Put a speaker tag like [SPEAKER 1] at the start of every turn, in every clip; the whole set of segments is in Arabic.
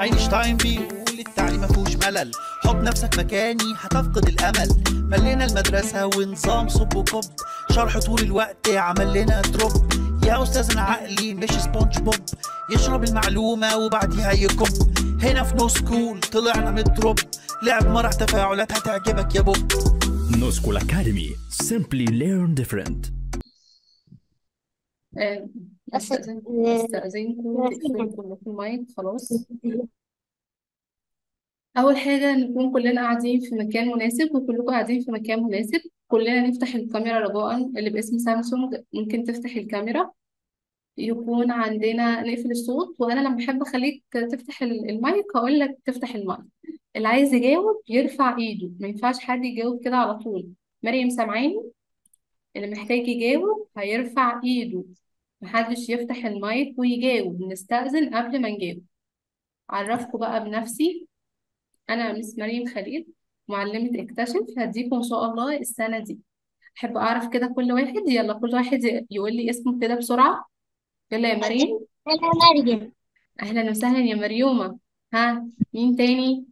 [SPEAKER 1] أينشتاين بيقول التعليم مفهوش ملل. حط نفسك مكاني هتفقد الأمل. ملينا المدرسة ونظام صب وكب. شرح طول الوقت عمل لنا دروب. يا استاذنا عقلي مش سبونج بوب. يشرب المعلومة وبعديها يكب. هنا في No School طلعنا من الدروب. لعب مرح تفاعلات هتعجبك يا بوب.
[SPEAKER 2] No School Academy. Simply learn different.
[SPEAKER 3] آه، استأذنكم استأذنكم تقفلوا كلكم المايك خلاص. أول حاجة نكون كلنا قاعدين في مكان مناسب وكلكم قاعدين في مكان مناسب. كلنا نفتح الكاميرا رجاء اللي باسم سامسونج ممكن تفتح الكاميرا. يكون عندنا نقفل الصوت. وأنا لما أحب أخليك تفتح ال- المايك هقول لك تفتح المايك. اللي عايز يجاوب يرفع إيده. ما ينفعش حد يجاوب كده على طول. مريم سامعاني؟ اللي محتاج يجاوب هيرفع إيده. محدش يفتح المايك ويجاوب نستأذن قبل ما نجاوب. أعرفكم بقى بنفسي. أنا مس مريم خليل معلمة اكتشف. هديكم إن شاء الله السنة دي. أحب أعرف كده كل واحد يلا كل واحد يقول لي اسمه كده بسرعة. يلا يا مريم.
[SPEAKER 4] أنا مريم.
[SPEAKER 3] أهلا وسهلا يا مريومة. ها مين تاني؟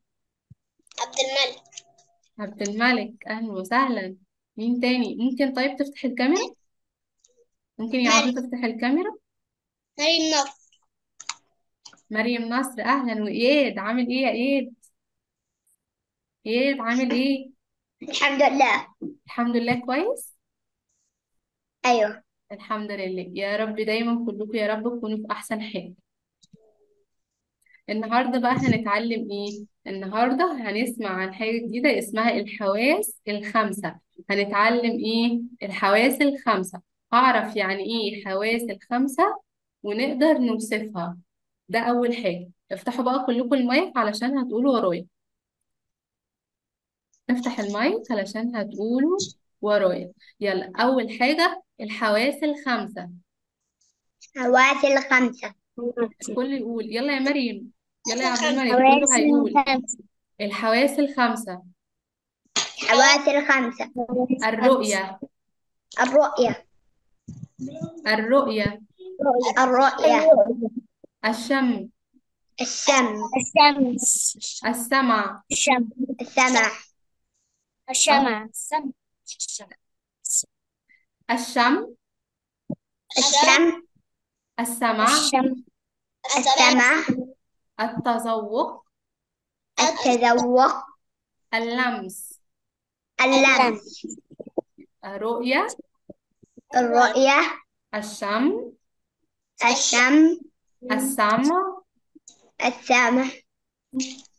[SPEAKER 4] عبد الملك.
[SPEAKER 3] عبد الملك. أهلا وسهلا. مين تاني؟ ممكن طيب تفتح الكاميرا؟ ممكن يا
[SPEAKER 4] مريم.
[SPEAKER 3] تفتح الكاميرا؟
[SPEAKER 4] مريم نصر.
[SPEAKER 3] مريم نصر أهلا. وإياد عامل إيه يا إياد إياد عامل إيه؟
[SPEAKER 4] الحمد لله.
[SPEAKER 3] الحمد لله كويس؟
[SPEAKER 4] أيوه.
[SPEAKER 3] الحمد لله. يا رب دايما كلكم يا رب تكونوا في أحسن حال. النهارده بقى هنتعلم إيه؟ النهارده هنسمع عن حاجة جديدة اسمها الحواس الخمسة. هنتعلم إيه؟ الحواس الخمسة. أعرف يعني إيه حواس الخمسة ونقدر نوصفها. ده أول حاجة. افتحوا بقى كلكم المايك علشان هتقولوا ورايا. افتح المايك علشان هتقولوا ورايا. يلا أول حاجة الحواس الخمسة.
[SPEAKER 4] حواس الخمسة.
[SPEAKER 3] الكل يقول. يلا يا مريم. يلا يا عبد الملك
[SPEAKER 4] حواس
[SPEAKER 3] كله هيقول.
[SPEAKER 4] الخمسة.
[SPEAKER 3] الحواس الخمسة.
[SPEAKER 4] حواس الخمسة.
[SPEAKER 3] الرؤية.
[SPEAKER 4] الرؤية.
[SPEAKER 3] الرؤية.
[SPEAKER 4] الرؤية.
[SPEAKER 3] الشم.
[SPEAKER 4] السم الشمس
[SPEAKER 3] السمع.
[SPEAKER 4] الشم. السمع. الشمع. السم
[SPEAKER 3] الشم.
[SPEAKER 4] الشم.
[SPEAKER 3] السمع.
[SPEAKER 4] الشم. السمع.
[SPEAKER 3] التذوق.
[SPEAKER 4] التذوق.
[SPEAKER 3] اللمس.
[SPEAKER 4] اللمس.
[SPEAKER 3] الرؤية.
[SPEAKER 4] الرؤية
[SPEAKER 3] الشم
[SPEAKER 4] الشم
[SPEAKER 3] السمع
[SPEAKER 4] السمع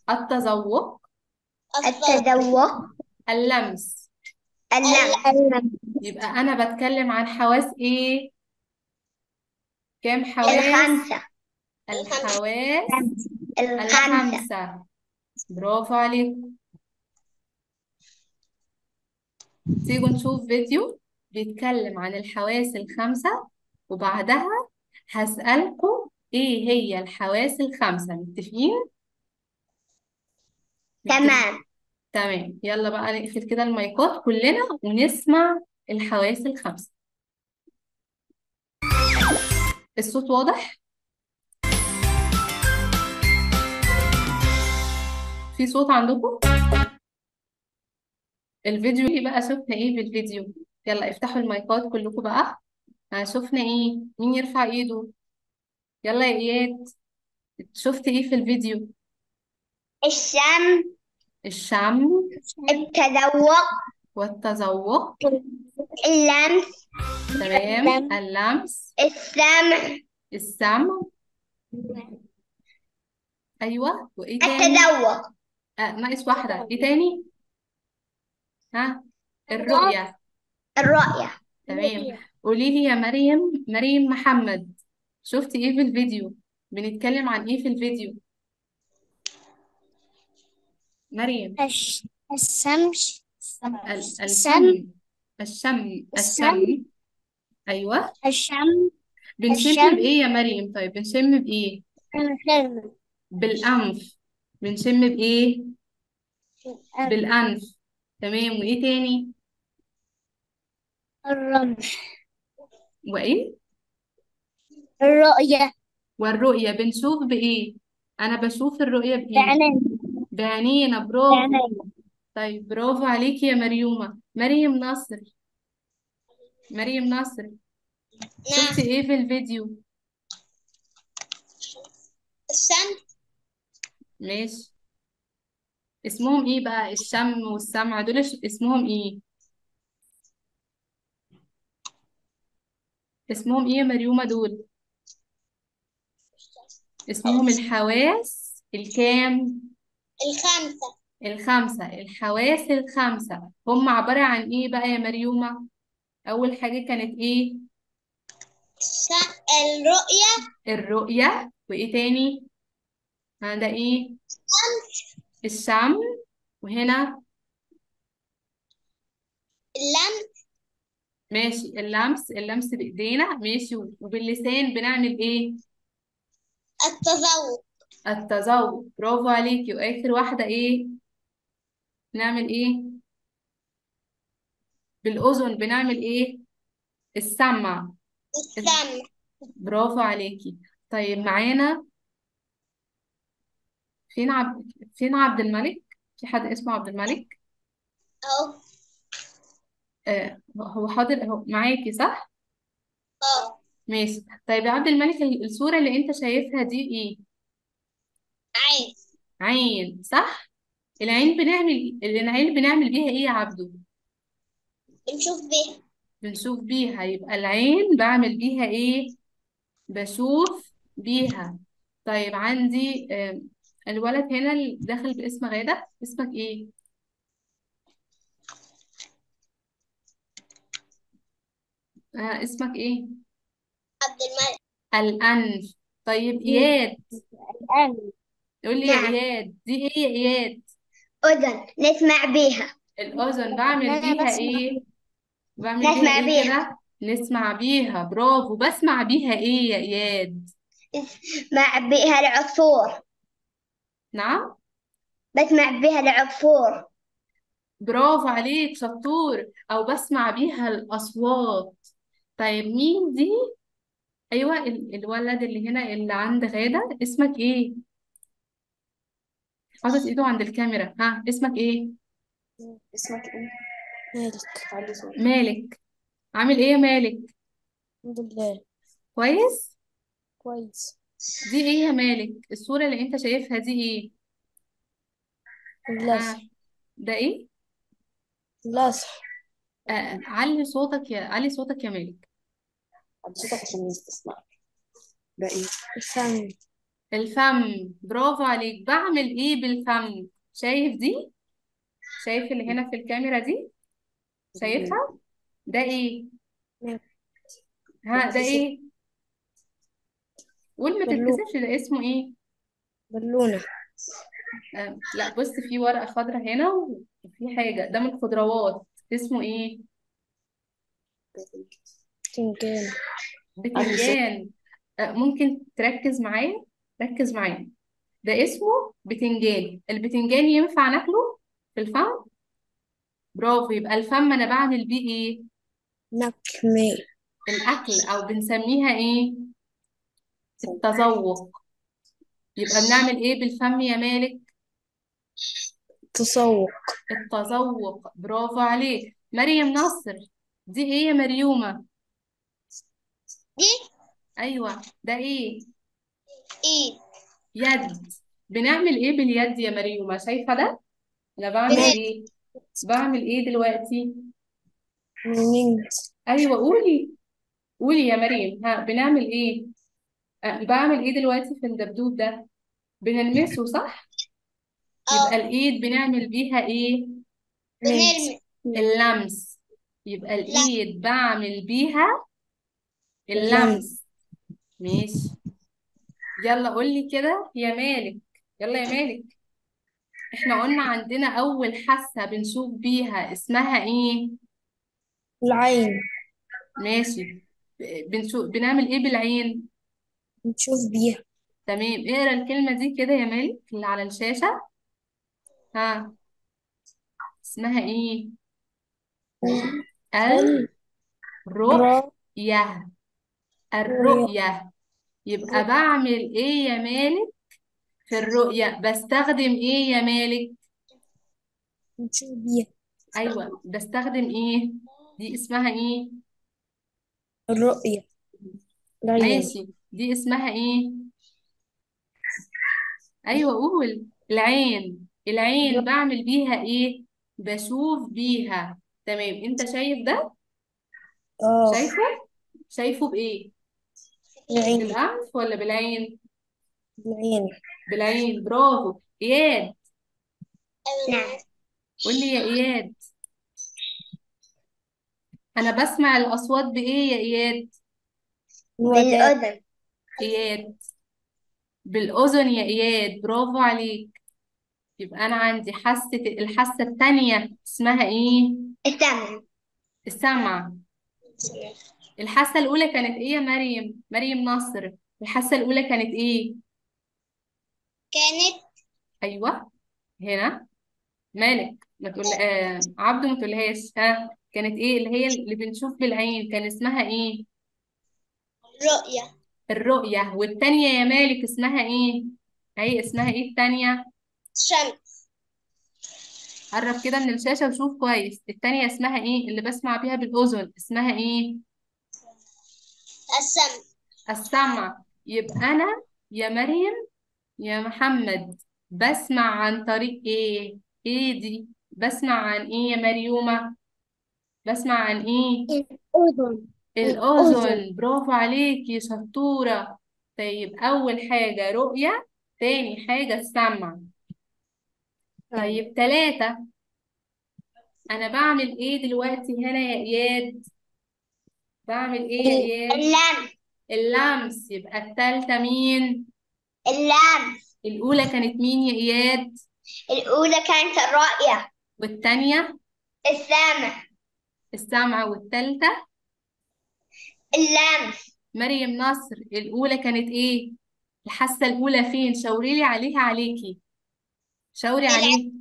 [SPEAKER 3] التذوق
[SPEAKER 4] التذوق
[SPEAKER 3] اللمس.
[SPEAKER 4] اللمس.
[SPEAKER 3] يبقى أنا بتكلم عن حواس إيه؟ كام حواس؟
[SPEAKER 4] الخمسة.
[SPEAKER 3] الحواس.
[SPEAKER 4] الخمسة.
[SPEAKER 3] الخمسة. برافو عليكم تيجوا نشوف فيديو. بيتكلم عن الحواس الخمسة وبعدها هسألكم إيه هي الحواس الخمسة متفقين؟ متفقين
[SPEAKER 4] تمام
[SPEAKER 3] تمام يلا بقى نقفل كده المايكات كلنا ونسمع الحواس الخمسة الصوت واضح؟ في صوت عندكم؟ الفيديو إيه بقى شفنا إيه بالفيديو؟ يلا افتحوا المايكات كلكم بقى. ها شفنا إيه؟ مين يرفع ايده؟ يلا يا اياد. شفت إيه في الفيديو؟
[SPEAKER 4] الشم.
[SPEAKER 3] الشم.
[SPEAKER 4] التذوق.
[SPEAKER 3] والتذوق.
[SPEAKER 4] اللمس.
[SPEAKER 3] تمام. اللمس.
[SPEAKER 4] السمع.
[SPEAKER 3] السمع. أيوه. وإيه تاني؟
[SPEAKER 4] التذوق.
[SPEAKER 3] آه ناقص واحدة. إيه تاني؟ ها؟ الرؤية.
[SPEAKER 4] الرؤية.
[SPEAKER 3] تمام. قولي لي يا مريم مريم محمد شفتي إيه في الفيديو؟ بنتكلم عن إيه في الفيديو؟ مريم.
[SPEAKER 4] الش- الشمس
[SPEAKER 3] ال-
[SPEAKER 4] السم
[SPEAKER 3] الشم الشم
[SPEAKER 4] السم
[SPEAKER 3] الشم أيوه.
[SPEAKER 4] الشم
[SPEAKER 3] بنشم
[SPEAKER 4] الشم
[SPEAKER 3] بإيه يا مريم؟ طيب بنشم
[SPEAKER 4] بإيه؟
[SPEAKER 3] بالأنف. بنشم بإيه؟ بالأنف. تمام. وإيه تاني؟
[SPEAKER 4] الرمح.
[SPEAKER 3] وإيه؟
[SPEAKER 4] الرؤية.
[SPEAKER 3] والرؤية بنشوف بإيه؟ أنا بشوف الرؤية بإيه؟
[SPEAKER 4] بعينين.
[SPEAKER 3] بعينينا برافو. طيب برافو عليكي يا مريومة. مريم نصر مريم نصر
[SPEAKER 4] نعم
[SPEAKER 3] شفتي إيه في الفيديو؟
[SPEAKER 4] الشمس
[SPEAKER 3] ماشي. اسمهم إيه بقى؟ الشم والسمع دول اسمهم إيه؟ اسمهم إيه يا مريومة دول؟ اسمهم الحواس الكام؟
[SPEAKER 4] الخمسة.
[SPEAKER 3] الخمسة. الحواس الخمسة. هم عبارة عن إيه بقى يا مريومة؟ أول حاجة كانت
[SPEAKER 4] إيه؟ الرؤية.
[SPEAKER 3] الرؤية. وإيه تاني؟ هذا إيه؟ الشم وهنا
[SPEAKER 4] اللمس
[SPEAKER 3] ماشي. اللمس اللمس بإيدينا ماشي. وباللسان بنعمل إيه؟
[SPEAKER 4] التذوق.
[SPEAKER 3] التذوق. برافو عليكي. وآخر واحدة إيه؟ نعمل إيه؟ بالأذن بنعمل إيه؟ السمع.
[SPEAKER 4] السمع.
[SPEAKER 3] برافو عليكي. طيب معانا فين عبد فين عبد الملك؟ في حد اسمه عبد الملك؟
[SPEAKER 4] أو
[SPEAKER 3] آه هو حاضر اهو معاكي صح؟
[SPEAKER 4] أو
[SPEAKER 3] ماشي. طيب يا عبد الملك ال- الصورة اللي انت شايفها دي إيه؟
[SPEAKER 4] عين.
[SPEAKER 3] عين صح؟ العين بنعمل العين بنعمل بيها إيه يا عبدو؟
[SPEAKER 4] بنشوف به
[SPEAKER 3] بنشوف بيها. يبقى العين بعمل بيها إيه؟ بشوف بيها. طيب عندي آه الولد هنا اللي داخل باسم غادة اسمك إيه؟ آه اسمك إيه؟
[SPEAKER 4] عبد الملك.
[SPEAKER 3] الأنف. طيب إياد.
[SPEAKER 4] الآن
[SPEAKER 3] قول لي يا
[SPEAKER 4] نعم.
[SPEAKER 3] إياد. دي إيه يا إياد؟
[SPEAKER 4] أذن. نسمع بيها.
[SPEAKER 3] الأذن. بعمل
[SPEAKER 4] أنا
[SPEAKER 3] بيها
[SPEAKER 4] بسمع
[SPEAKER 3] إيه؟ بعمل بيها
[SPEAKER 4] نسمع
[SPEAKER 3] إيه
[SPEAKER 4] بيها.
[SPEAKER 3] كده؟ نسمع بيها. برافو. بسمع بيها إيه يا إياد؟
[SPEAKER 4] اسمع بيها العصفور.
[SPEAKER 3] نعم.
[SPEAKER 4] بسمع بيها العصفور.
[SPEAKER 3] برافو عليك شطور. أو بسمع بيها الأصوات. طيب مين دي؟ أيوة ال- الولد اللي هنا اللي عند غادة. اسمك إيه؟ حاطط إيده عند الكاميرا. ها اسمك إيه؟
[SPEAKER 5] اسمك إيه؟ مالك. علي
[SPEAKER 3] مالك. عامل إيه يا مالك؟
[SPEAKER 5] الحمد لله.
[SPEAKER 3] كويس؟
[SPEAKER 5] كويس.
[SPEAKER 3] دي إيه يا مالك؟ الصورة اللي أنت شايفها دي
[SPEAKER 5] إيه؟
[SPEAKER 3] ها ده إيه؟
[SPEAKER 5] اللسع.
[SPEAKER 3] آه علي صوتك يا علي صوتك يا مالك.
[SPEAKER 5] علي صوتك عشان الناس تسمع ده إيه؟ الفم.
[SPEAKER 3] الفم. برافو عليك. بعمل إيه بالفم؟ شايف دي؟ شايف اللي هنا في الكاميرا دي؟ شايفها؟ ده
[SPEAKER 5] إيه.
[SPEAKER 3] ها ده إيه؟ قول ما. تتكسفش ده اسمه إيه؟
[SPEAKER 5] بالونة
[SPEAKER 3] آه لا بص في ورقة خضراء هنا وفي حاجة. ده من الخضروات اسمه إيه؟
[SPEAKER 5] بتنجان
[SPEAKER 3] بتنجان. آه، ممكن تركز معايا؟ ركز معايا. ده اسمه بتنجان. البتنجان ينفع ناكله في الفم؟ برافو. يبقى الفم أنا بعمل بيه إيه؟
[SPEAKER 5] نكمة
[SPEAKER 3] الأكل أو بنسميها إيه؟ التذوق. يبقى بنعمل إيه بالفم يا مالك؟
[SPEAKER 5] تسوق
[SPEAKER 3] التذوق. برافو عليك. مريم نصر دي إيه يا مريومة؟
[SPEAKER 4] دي
[SPEAKER 3] أيوه ده إيه؟
[SPEAKER 4] إيد
[SPEAKER 3] يد. بنعمل إيه باليد يا مريومة؟ شايفة ده؟ أنا بعمل
[SPEAKER 4] بنت.
[SPEAKER 3] إيه؟ بعمل إيه دلوقتي؟
[SPEAKER 5] نينجز
[SPEAKER 3] أيوه قولي. قولي يا مريم. ها بنعمل إيه؟ أه بعمل إيه دلوقتي في الدبدوب ده؟ بنلمسه صح؟ يبقى
[SPEAKER 4] أو
[SPEAKER 3] الإيد بنعمل بيها إيه؟
[SPEAKER 4] بنرمي.
[SPEAKER 3] اللمس. يبقى الإيد بعمل بيها اللمس. ماشي. يلا قولي كده. يا مالك. يلا يا مالك. إحنا قلنا عندنا أول حاسة بنشوف بيها اسمها إيه؟
[SPEAKER 5] العين.
[SPEAKER 3] ماشي. بنشوف بنعمل إيه بالعين؟
[SPEAKER 5] نشوف بيها.
[SPEAKER 3] تمام. اقرأ الكلمة دي كده يا مالك اللي على الشاشة. ها اسمها إيه؟
[SPEAKER 5] ال
[SPEAKER 3] الرؤية الرؤية. يبقى بعمل إيه يا مالك؟ في الرؤية. بستخدم إيه يا مالك؟ أيوه بستخدم إيه؟ دي اسمها إيه؟
[SPEAKER 5] الرؤية
[SPEAKER 3] ماشي. دي اسمها إيه؟ أيوه قول. العين. العين بعمل بيها إيه؟ بشوف بيها. تمام. انت شايف ده؟
[SPEAKER 5] آه.
[SPEAKER 3] شايفه؟ شايفه بإيه؟
[SPEAKER 5] العين.
[SPEAKER 3] بالأنف ولا بالعين؟
[SPEAKER 5] العين
[SPEAKER 3] بالعين. برافو. إياد.
[SPEAKER 4] نعم.
[SPEAKER 3] قول لي يا إياد. أنا بسمع الأصوات بإيه يا
[SPEAKER 5] إياد؟
[SPEAKER 4] بالأذن.
[SPEAKER 3] إياد. بالأذن يا إياد. برافو عليك. يبقى أنا عندي حاسة الحاسة التانية اسمها إيه؟
[SPEAKER 4] الثامن
[SPEAKER 3] السمع. الحاسة الأولى كانت إيه يا مريم؟ مريم نصر الحاسة الأولى كانت إيه؟
[SPEAKER 4] كانت
[SPEAKER 3] أيوه. هنا. مالك؟ ما تقول آه عبده ما تقولهاش. ها. كانت إيه؟ اللي هي اللي بنشوف بالعين. كان اسمها إيه؟
[SPEAKER 4] رؤية.
[SPEAKER 3] الرؤية. والتانية يا مالك اسمها إيه؟ هي اسمها إيه التانية؟
[SPEAKER 4] شمس
[SPEAKER 3] قرب كده من الشاشة وشوف كويس. التانية اسمها إيه؟ اللي بسمع بيها بالأذن. اسمها إيه؟
[SPEAKER 4] السمع.
[SPEAKER 3] السمع. يبقى أنا يا مريم يا محمد. بسمع عن طريق إيه؟ إيه دي؟ بسمع عن إيه يا مريومة؟ بسمع عن إيه؟
[SPEAKER 5] الأذن.
[SPEAKER 3] الأذن. برافو عليكي شطورة. طيب أول حاجة رؤية تاني حاجة السمع. طيب تلاتة. أنا بعمل إيه دلوقتي؟ هنا يا إياد؟ بعمل إيه يا إياد؟
[SPEAKER 4] اللام
[SPEAKER 3] اللمس. يبقى التالتة مين؟
[SPEAKER 4] اللام
[SPEAKER 3] الأولى كانت مين يا إياد؟
[SPEAKER 4] الأولى كانت الرؤية
[SPEAKER 3] والتانية؟
[SPEAKER 4] السامع.
[SPEAKER 3] السمع والتالتة؟
[SPEAKER 4] اللمس.
[SPEAKER 3] مريم نصر. الأولى كانت إيه؟ الحاسة الأولى فين؟ شاوريلي عليها عليكي. شاوري. عليه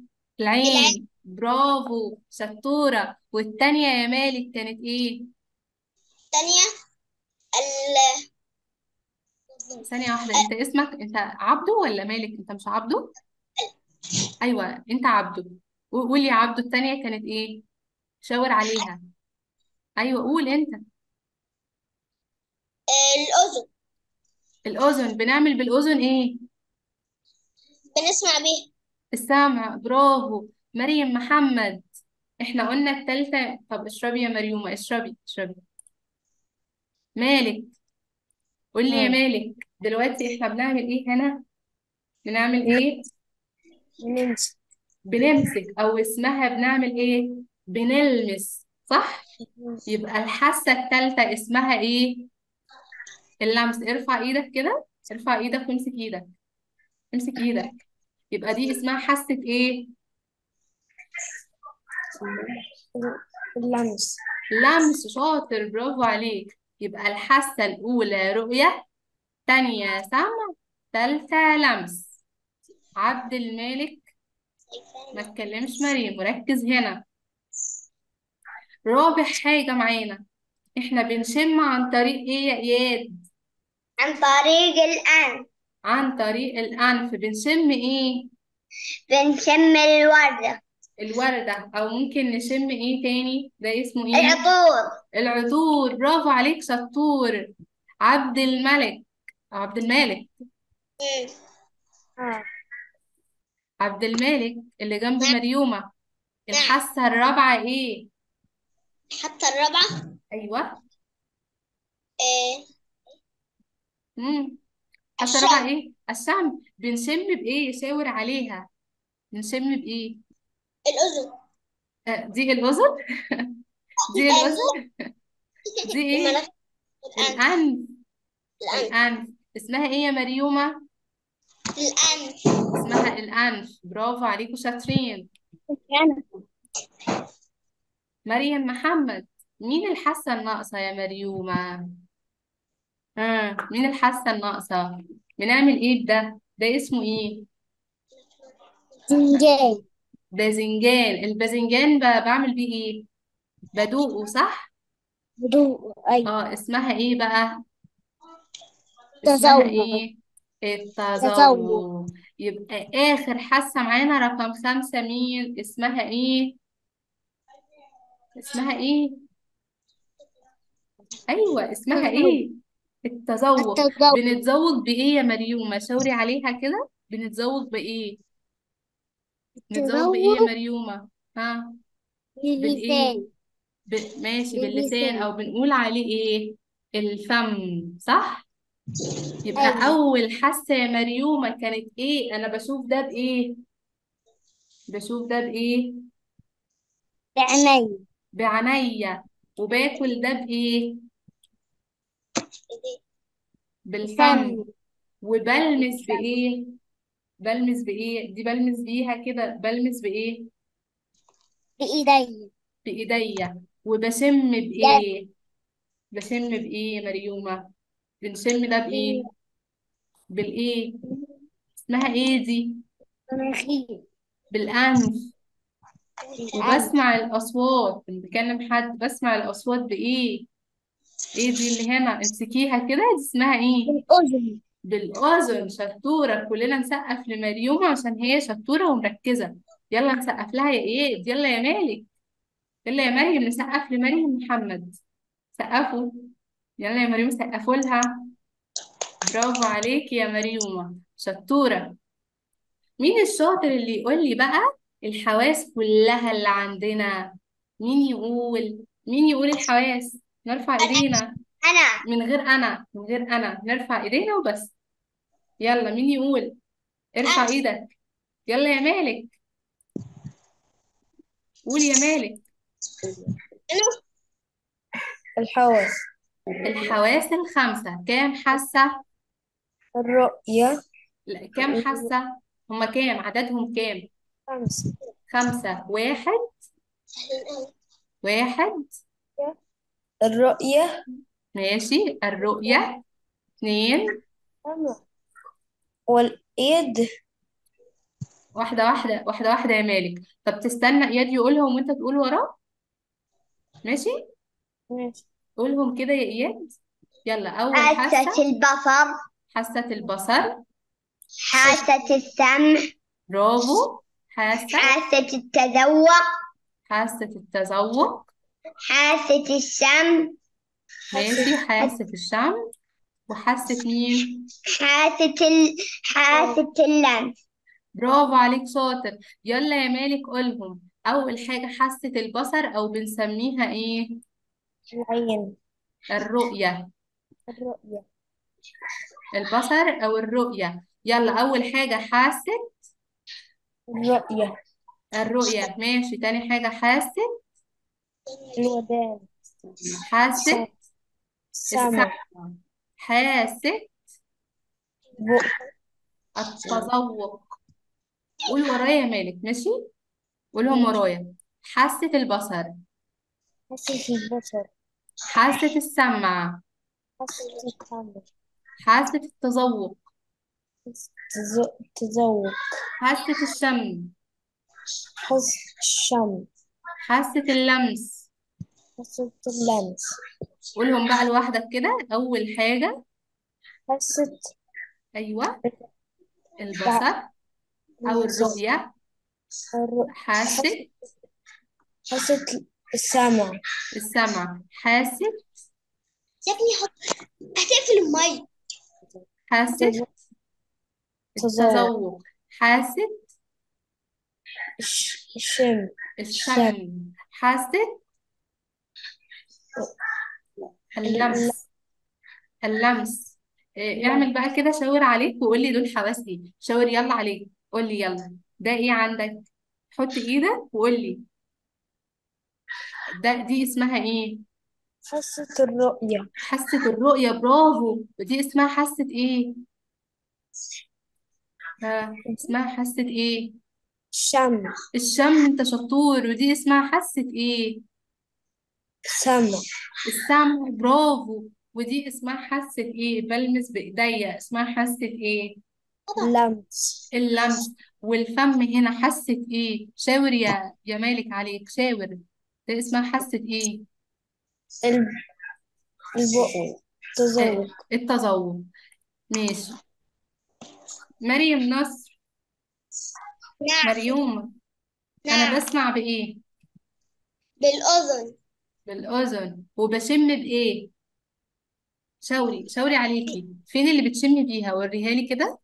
[SPEAKER 4] العين.
[SPEAKER 3] برافو. شطورة والتانية يا مالك كانت إيه؟
[SPEAKER 4] الثانية ال
[SPEAKER 3] ثانية واحدة. انت اسمك انت عبده ولا مالك؟ انت مش عبده؟ أيوه انت عبده. قول يا عبده. التانية كانت إيه؟ شاور عليها. أيوه قول انت.
[SPEAKER 4] الأذن.
[SPEAKER 3] الأذن. بنعمل بالأذن إيه؟
[SPEAKER 4] بنسمع به
[SPEAKER 3] السمع برافو. مريم محمد. إحنا قلنا التالتة. طب اشربي يا مريومة اشربي اشربي. مالك؟ قول لي يا. مالك؟ دلوقتي إحنا بنعمل إيه هنا؟ بنعمل إيه؟
[SPEAKER 5] نمسك
[SPEAKER 3] بنمسك أو اسمها بنعمل إيه؟ بنلمس صح؟ يبقى الحاسة التالتة اسمها إيه؟ اللمس. ارفع إيدك كده ارفع إيدك وامسك إيدك. امسك إيدك. يبقى دي اسمها حاسة إيه؟
[SPEAKER 5] اللمس.
[SPEAKER 3] لمس. شاطر برافو عليك. يبقى الحاسة الأولى رؤية تانية سمع تالتة لمس. عبد المالك ما تكلمش مريم وركز هنا. رابع حاجة معانا. إحنا بنشم عن طريق إيه يا إياد؟
[SPEAKER 4] عن طريق الأنف
[SPEAKER 3] عن طريق الأنف. بنشم إيه؟
[SPEAKER 4] بنشم الوردة.
[SPEAKER 3] الوردة. أو ممكن نشم إيه تاني؟ ده اسمه إيه؟
[SPEAKER 4] العطور.
[SPEAKER 3] العطور. برافو عليك شطور عبد الملك. عبد المالك.
[SPEAKER 4] مم.
[SPEAKER 5] آه.
[SPEAKER 3] عبد المالك اللي جنب
[SPEAKER 4] نعم.
[SPEAKER 3] مريومة. الحاسة الرابعة إيه؟
[SPEAKER 4] حتى الرابعة.
[SPEAKER 3] أيوه.
[SPEAKER 4] آه،
[SPEAKER 3] امم
[SPEAKER 4] الشم.
[SPEAKER 3] الرابعة إيه الشم بنشم بإيه شاور عليها؟ بنشم بإيه؟
[SPEAKER 4] الأذن.
[SPEAKER 3] آه، دي الأذن؟ دي الأذن؟ دي إيه؟
[SPEAKER 4] المناخير الأنف.
[SPEAKER 3] الأنف.
[SPEAKER 4] الأنف.
[SPEAKER 3] الأنف. اسمها إيه يا مريومة؟
[SPEAKER 4] الأنف.
[SPEAKER 3] اسمها الأنف. برافو عليكم شاطرين. مريم محمد مين الحاسة الناقصة يا مريومة؟ ها مين الحاسة الناقصة؟ بنعمل إيه بده؟ ده اسمه إيه؟
[SPEAKER 5] فنجان
[SPEAKER 3] باذنجان الباذنجان ب- بعمل بيه إيه؟ بدوقه صح؟
[SPEAKER 5] هدوء أي
[SPEAKER 3] آه اسمها إيه بقى؟ اسمها إيه؟ التذوق. يبقى آخر حاسة معانا رقم خمسة مين؟ اسمها إيه؟ اسمها إيه؟ أيوه اسمها إيه؟ التذوق.
[SPEAKER 4] التذوق.
[SPEAKER 3] بنتذوق بإيه يا مريومة شاوري عليها كده. بنتذوق بإيه؟ نتذوق بإيه يا
[SPEAKER 4] التذوق
[SPEAKER 3] مريومة؟ ها؟
[SPEAKER 4] باللسان.
[SPEAKER 3] بالايه ب... ماشي باللسان.
[SPEAKER 4] باللسان.
[SPEAKER 3] أو بنقول عليه إيه؟ الفم صح؟ يبقى
[SPEAKER 4] أيوة.
[SPEAKER 3] أول حاسة يا مريومة كانت إيه؟ أنا بشوف ده بإيه؟ بشوف ده بإيه؟
[SPEAKER 4] بعيني
[SPEAKER 3] بعينيا وباكل ده بالفم.
[SPEAKER 4] فم
[SPEAKER 3] وبلمس بإيه؟ بلمس بإيه؟ دي بلمس بيها كده بلمس بإيه؟
[SPEAKER 4] بإيدي.
[SPEAKER 3] بإيديا. وبشم بإيه؟ بشم بإيه يا مريومة؟ بنشم ده بإيه؟ بالإيه؟ اسمها إيه دي؟
[SPEAKER 4] بالأنف.
[SPEAKER 3] وبسمع الأصوات. لما بكلم حد بسمع الأصوات بإيه؟ إيه دي اللي هنا؟ امسكيها كده دي اسمها إيه؟
[SPEAKER 4] بالأذن.
[SPEAKER 3] بالأذن. شطورة. كلنا نسقف لمريوم عشان هي شطورة ومركزة. يلا نسقف لها يا إيه يلا يا مالك. يلا يا مريم نسقف لمريم محمد. سقفوا. يلا يا مريم سقفوا لها. برافو عليكي يا مريومة. شطورة. مين الشاطر اللي يقول لي بقى الحواس كلها اللي عندنا؟ مين يقول؟ مين يقول الحواس؟ نرفع إيدينا.
[SPEAKER 4] أنا.
[SPEAKER 3] من غير أنا من غير أنا. نرفع إيدينا وبس. يلا مين يقول؟ ارفع
[SPEAKER 4] أنا.
[SPEAKER 3] إيدك. يلا يا مالك. قول يا مالك.
[SPEAKER 5] الحواس.
[SPEAKER 3] الحواس الخمسة. كام حاسة؟
[SPEAKER 5] الرؤية.
[SPEAKER 3] لا كام حاسة؟ هما كام؟ عددهم كام؟
[SPEAKER 5] خمسة.
[SPEAKER 3] خمسة. واحد. واحد.
[SPEAKER 5] الرؤية.
[SPEAKER 3] ماشي. الرؤية. اتنين.
[SPEAKER 5] والإيد
[SPEAKER 3] واحدة واحدة. واحدة واحدة يا مالك. طب تستنى إياد يقولهم وانت تقول وراه ماشي؟
[SPEAKER 5] ماشي.
[SPEAKER 3] قولهم كده يا إياد. يلا أول
[SPEAKER 4] حاسة
[SPEAKER 3] حاسة.
[SPEAKER 4] البصر.
[SPEAKER 3] حاسة البصر.
[SPEAKER 4] حاسة السمع.
[SPEAKER 3] برافو. حاسة.
[SPEAKER 4] حاسة التذوق.
[SPEAKER 3] حاسة التذوق.
[SPEAKER 4] حاسة الشم.
[SPEAKER 3] ماشي حاسة الشم. وحاسة مين؟
[SPEAKER 4] حاسة ال... حاسة اللمس.
[SPEAKER 3] برافو عليك شاطر. يلا يا مالك قولهم. أول حاجة حاسة البصر أو بنسميها إيه؟
[SPEAKER 5] العين.
[SPEAKER 3] الرؤية.
[SPEAKER 5] الرؤية.
[SPEAKER 3] البصر أو الرؤية. يلا أول حاجة حاسة.
[SPEAKER 5] الرؤية.
[SPEAKER 3] الرؤية. ماشي تاني حاجة حاسة.
[SPEAKER 5] الودان
[SPEAKER 3] حاسة؟
[SPEAKER 5] السمع
[SPEAKER 3] حاسة؟ التذوق قول ورايا يا مالك ماشي؟ قولهم ورايا. حاسة البصر.
[SPEAKER 5] حاسة البصر.
[SPEAKER 3] حاسة السمع.
[SPEAKER 5] حاسة السمع
[SPEAKER 3] حاسة التذوق.
[SPEAKER 5] تذوق
[SPEAKER 3] حاسة الشم.
[SPEAKER 5] حاسة الشم.
[SPEAKER 3] حاسة اللمس.
[SPEAKER 5] حاسة اللمس.
[SPEAKER 3] قولهم بقى لوحدك كده. أول حاجة.
[SPEAKER 5] حاسة
[SPEAKER 3] أيوة. البصر أو الرؤية.
[SPEAKER 5] الر-
[SPEAKER 3] حاسة.
[SPEAKER 5] حاسة السمع.
[SPEAKER 3] السمع. حاسة.
[SPEAKER 4] يا ابني هتقفل المي
[SPEAKER 3] حاسة.
[SPEAKER 5] تذوق
[SPEAKER 3] التذوق. حاسة.
[SPEAKER 5] الش- الشم.
[SPEAKER 3] الشم حاسة اللمس اللمس إيه، اعمل بقى كده شاور عليك وقول لي دول حواس إيه شاور يلا عليك. قول لي يلا. ده إيه عندك؟ حط إيدك وقول لي. ده دي اسمها إيه؟
[SPEAKER 5] حاسة الرؤية.
[SPEAKER 3] حاسة الرؤية. برافو. ودي اسمها حاسة إيه؟ ها اسمها حاسة إيه؟
[SPEAKER 5] الشم
[SPEAKER 3] الشم انت شطور ودي اسمها حاسة إيه؟
[SPEAKER 5] سمع
[SPEAKER 3] السمع برافو. ودي اسمها حاسة إيه؟ بلمس بإيديا. اسمها حاسة إيه؟
[SPEAKER 5] لمس
[SPEAKER 3] اللمس. والفم هنا حاسة إيه؟ شاور يا يا مالك عليك شاور. ده اسمها حاسة إيه؟
[SPEAKER 5] الب... البق
[SPEAKER 3] آه،
[SPEAKER 5] تذوق
[SPEAKER 3] التذوق. ماشي. مريم نصر
[SPEAKER 4] نعم.
[SPEAKER 3] مريومة. أنا
[SPEAKER 4] نعم.
[SPEAKER 3] بسمع بإيه؟
[SPEAKER 4] بالأذن.
[SPEAKER 3] بالأذن. وبشم بإيه؟ شاوري. شاوري عليكي. فين اللي بتشمي بيها؟ وريها لي كده.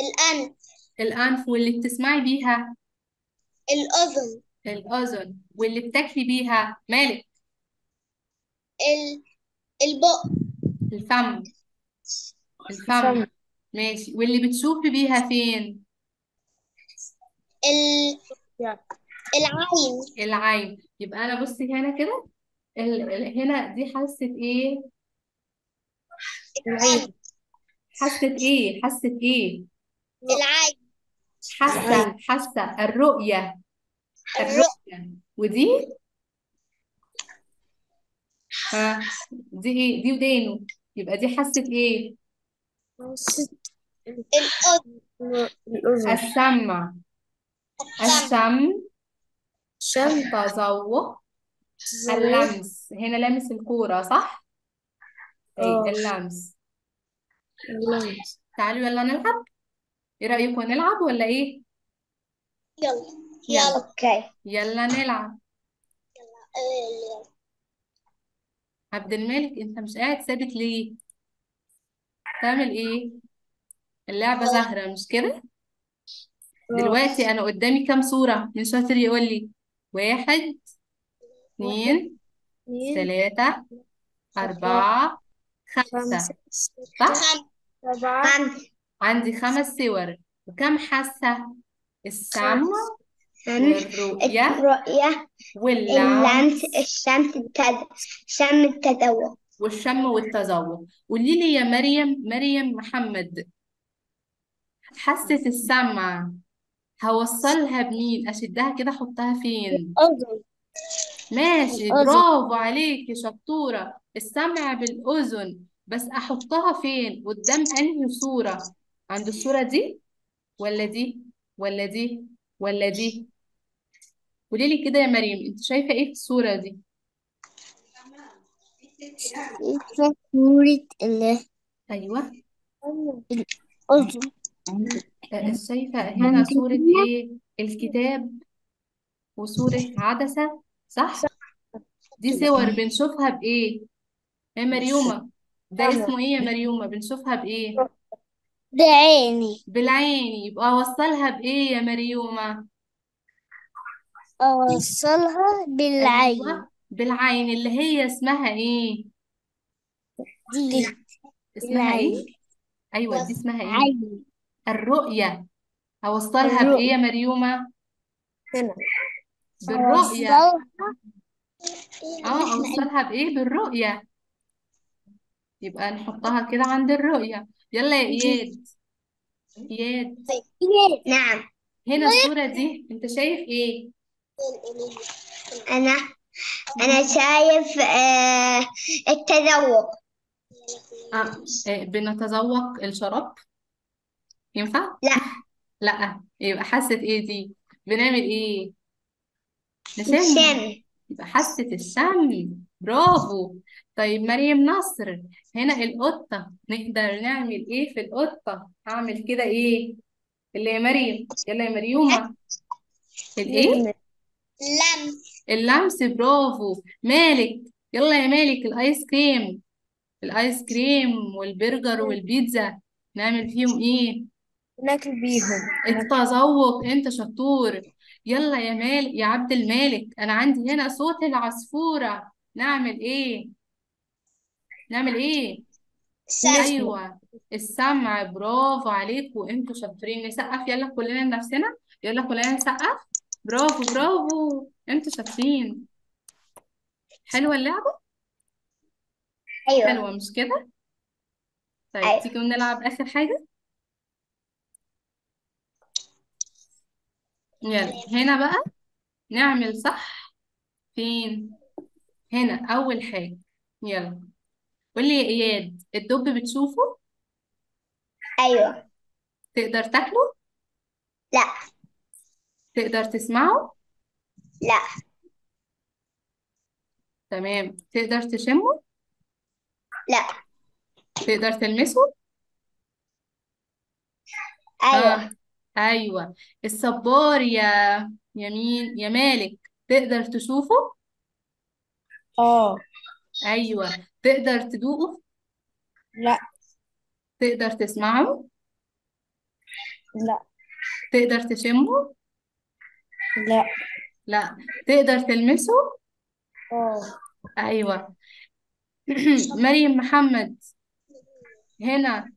[SPEAKER 4] الأنف.
[SPEAKER 3] الأنف. واللي بتسمعي بيها؟
[SPEAKER 4] الأذن.
[SPEAKER 3] الأذن. واللي بتاكلي بيها؟ مالك؟
[SPEAKER 4] ال... البق.
[SPEAKER 3] الفم. الفم. ماشي. واللي بتشوفي بيها فين؟
[SPEAKER 4] ال... العين.
[SPEAKER 3] العين. يبقى أنا بصي هنا كده. ال... ال... هنا دي حاسة إيه؟
[SPEAKER 4] العين.
[SPEAKER 3] حاسة إيه؟ حاسة إيه؟
[SPEAKER 4] العين.
[SPEAKER 3] حاسة حاسة. الرؤية. الرؤية. ودي؟ ها دي إيه؟ دي ودانه. يبقى دي حاسة إيه؟
[SPEAKER 4] الأذن.
[SPEAKER 3] السمع.
[SPEAKER 4] السمع.
[SPEAKER 3] الشم التذوق اللمس. هنا لامس الكورة صح؟ إيه اللمس. تعالوا يلا نلعب. إيه رأيكم نلعب ولا إيه؟
[SPEAKER 4] يلا.
[SPEAKER 3] يلا.
[SPEAKER 4] يلا. أوكي.
[SPEAKER 3] يلا نلعب.
[SPEAKER 4] آه،
[SPEAKER 3] عبد الملك أنت مش قاعد ثابت ليه؟ تعمل إيه؟ اللعبة زهرة مش كده؟ دلوقتي أنا قدامي كام صورة؟ مين شاطر يقول لي واحد اتنين تلاتة أربعة خمسة. صح؟
[SPEAKER 4] خمسة
[SPEAKER 3] عندي خمس صور. وكم حاسة؟ السمع والرؤية
[SPEAKER 4] الرؤية
[SPEAKER 3] واللمس.
[SPEAKER 4] اللمس الشمس التد... شم التذوق.
[SPEAKER 3] والشم والتذوق. قولي لي يا مريم مريم محمد. حاسة السمع هوصلها بمين أشدها كده أحطها فين؟
[SPEAKER 4] أذن
[SPEAKER 3] ماشي.
[SPEAKER 4] الأذن.
[SPEAKER 3] برافو عليكي شطورة. السمع بالأذن. بس أحطها فين؟ قدام أنهي صورة؟ عند الصورة دي؟ ولا دي؟ ولا دي؟ ولا دي؟ قولي لي كده يا مريم أنت شايفة إيه في الصورة دي؟
[SPEAKER 4] صورة الأذن
[SPEAKER 3] أيوه. آه، شايفة هنا صورة إيه؟ الكتاب وصورة عدسة صح؟ دي صور بنشوفها بإيه؟ يا مريومة. ده اسمه إيه يا مريومة؟ بنشوفها بإيه؟
[SPEAKER 4] بعيني.
[SPEAKER 3] بالعين يبقى أوصلها بإيه يا مريومة؟
[SPEAKER 4] أوصلها بالعين.
[SPEAKER 3] أيوه بالعين. اللي هي اسمها إيه؟
[SPEAKER 4] دي.
[SPEAKER 3] اسمها إيه؟
[SPEAKER 4] العين.
[SPEAKER 3] أيوه دي اسمها إيه؟
[SPEAKER 4] عين.
[SPEAKER 3] الرؤية.
[SPEAKER 4] الرؤية.
[SPEAKER 3] بإيه يا مريومة؟
[SPEAKER 4] هنا.
[SPEAKER 3] بالرؤية. آه أوصلها بإيه؟ بالرؤية. يبقى نحطها كده عند الرؤية. يلا يا إياد. إياد.
[SPEAKER 4] نعم.
[SPEAKER 3] هنا الصورة دي. أنت شايف إيه؟
[SPEAKER 4] أنا أنا شايف آه التذوق.
[SPEAKER 3] آه آه، بنتذوق الشراب. ينفع؟
[SPEAKER 4] لا.
[SPEAKER 3] لا. يبقى حاسة إيه دي؟ بنعمل إيه؟ نشم
[SPEAKER 4] الشم
[SPEAKER 3] يبقى حاسة الشم برافو. طيب مريم نصر هنا القطة. نقدر نعمل إيه في القطة؟ هعمل كده إيه؟ اللي يا مريم. يلا يا مريومة. الإيه؟
[SPEAKER 4] لمس
[SPEAKER 3] اللمس. برافو. مالك؟ يلا يا مالك. الآيس كريم. الآيس كريم والبرجر والبيتزا. نعمل فيهم إيه؟
[SPEAKER 4] ناكل بيهم.
[SPEAKER 3] التذوق انت شطور. يلا يا مالك يا عبد المالك أنا عندي هنا صوت العصفورة. نعمل إيه؟ نعمل إيه؟ أيوه السمع. برافو عليكم. أنتوا شاطرين. نسقف. يلا كلنا لنفسنا. يلا كلنا نسقف. برافو برافو. أنتوا شاطرين. حلوة اللعبة؟
[SPEAKER 4] أيوة.
[SPEAKER 3] حلوة مش كده؟ طيب
[SPEAKER 4] أيوة.
[SPEAKER 3] تيجوا نلعب آخر حاجة؟ يلا. هنا بقى نعمل صح فين؟ هنا أول حاجة. يلا. قولي يا إياد الدب بتشوفه؟
[SPEAKER 4] أيوة.
[SPEAKER 3] تقدر تاكله؟
[SPEAKER 4] لا.
[SPEAKER 3] تقدر تسمعه؟
[SPEAKER 4] لا.
[SPEAKER 3] تمام. تقدر تشمه؟
[SPEAKER 4] لا.
[SPEAKER 3] تقدر تلمسه؟
[SPEAKER 4] أيوة.
[SPEAKER 3] آه. أيوه. الصبار يا يمين يا مالك تقدر تشوفه؟
[SPEAKER 5] آه.
[SPEAKER 3] أيوه. تقدر تدوقه؟
[SPEAKER 5] لا.
[SPEAKER 3] تقدر تسمعه؟
[SPEAKER 5] لا.
[SPEAKER 3] تقدر تشمه؟
[SPEAKER 5] لا.
[SPEAKER 3] لا. تقدر تلمسه؟
[SPEAKER 5] آه.
[SPEAKER 3] أيوه. مريم محمد هنا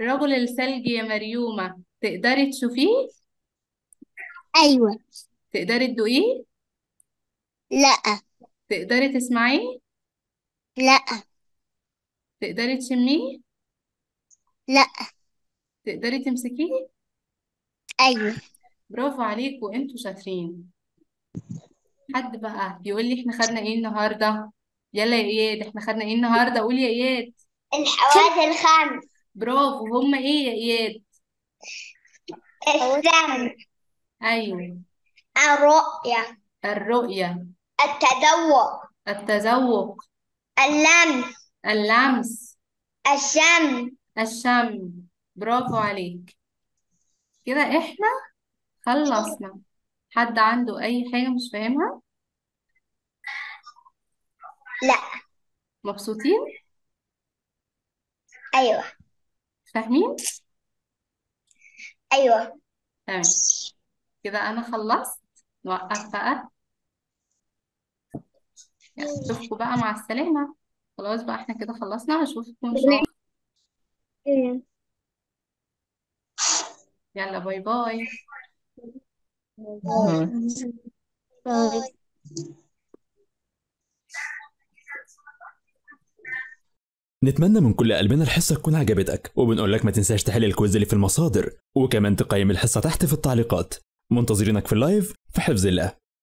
[SPEAKER 3] رجل الثلج يا مريومة. تقدري تشوفيه؟
[SPEAKER 4] أيوة.
[SPEAKER 3] تقدري تدوقيه؟
[SPEAKER 4] لا.
[SPEAKER 3] تقدري تسمعيه؟
[SPEAKER 4] لا.
[SPEAKER 3] تقدري تشميه؟
[SPEAKER 4] لا.
[SPEAKER 3] تقدري تمسكيه؟
[SPEAKER 4] أيوة.
[SPEAKER 3] برافو عليكم أنتوا شاطرين. حد بقى يقول لي إحنا خدنا إيه النهارده؟ يلا يا اياد إحنا خدنا إيه النهارده؟ قول يا اياد.
[SPEAKER 4] الحواس الخمس.
[SPEAKER 3] برافو هما إيه يا اياد؟
[SPEAKER 4] السمع
[SPEAKER 3] أيوه.
[SPEAKER 4] الرؤية.
[SPEAKER 3] الرؤية.
[SPEAKER 4] التذوق.
[SPEAKER 3] التذوق.
[SPEAKER 4] اللمس.
[SPEAKER 3] اللمس.
[SPEAKER 4] الشم.
[SPEAKER 3] الشم. برافو عليك. كده إحنا خلصنا. حد عنده أي حاجة مش فاهمها؟
[SPEAKER 4] لا.
[SPEAKER 3] مبسوطين؟
[SPEAKER 4] أيوة.
[SPEAKER 3] فاهمين؟
[SPEAKER 4] أيوة.
[SPEAKER 3] تمام. كده أنا خلصت. نوقف بقى. يعني اشوفكم بقى مع السلامة. خلاص بقى إحنا كده خلصنا. هشوفكم إن شاء الله. يلا باي. باي.
[SPEAKER 2] نتمنى من كل قلبنا الحصة تكون عجبتك وبنقول لك ما تنساش تحل ال quiz اللي في المصادر وكمان تقيم الحصة تحت في التعليقات. منتظرينك في ال live في حفظ الله.